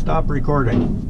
Stop recording.